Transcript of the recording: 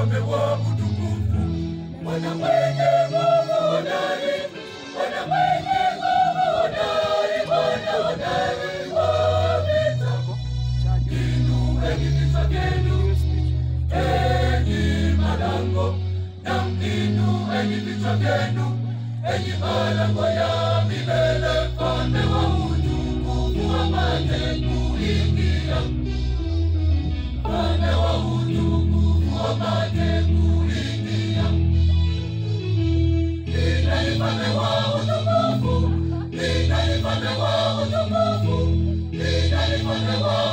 nimepewa utukufu, mwenye nguvu hodari, Bwana mwenye nguvu hodari, Bwana hodari visa vyenu, enyi malango na mlinu, enyi vita vyenu, enyi malango ya milele, mfalme wa utukufu apate kuingia, mfalme wa utukufu apate kuingia, ndani mfalme wa utukufu, ndani mfalme wa utukufu, ndani mfalme wa